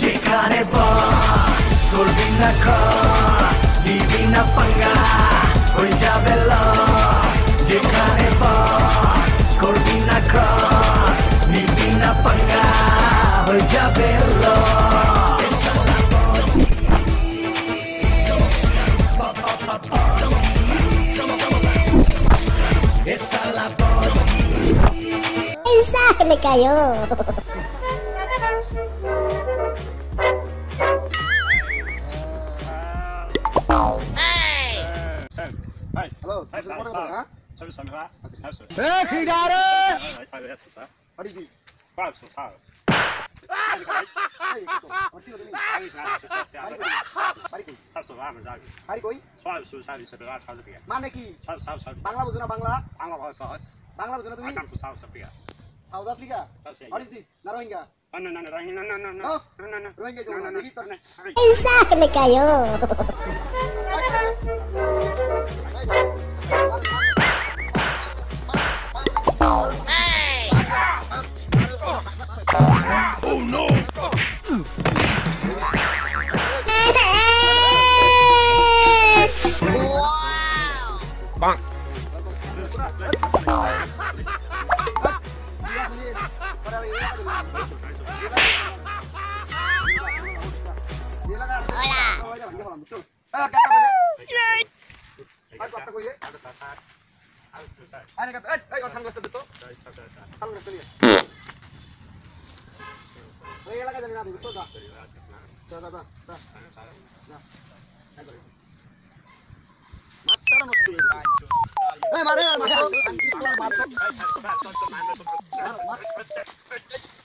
যেখানে বস করবি না খস, নিবি না পাঙ্গা, হয়ে যাবে লস যেখানে বস, করবি না খস, নিবি না পাঙ্গা, হয়ে যাবে så det. মানে কি Så så så. বাংলা বোঝো না Bangla Andra var så. Bangla বোঝো না তুমি South Africa? Ah, What is this? ¿La ah, Rohingya? No, no, no, no, ¿Ah? no, no, no, no, no, no, Rohingya, no, no, no, no, le cayó. Hey. Oh no! Wow! Bonk! no no. Rohingya No no no. দেখি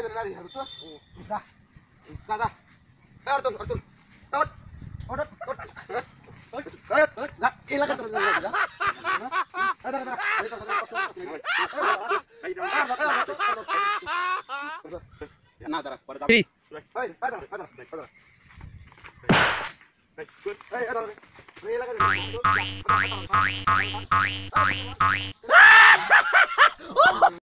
Pedro na diha, rutsos. Da. Da da. Pedro tur, tur. Tur. Odot. Odot. Da, ila ka tur na da. Da da da. Na dara, pada. Hey, pada, pada, pada. Hey, ada. Ila ka tur.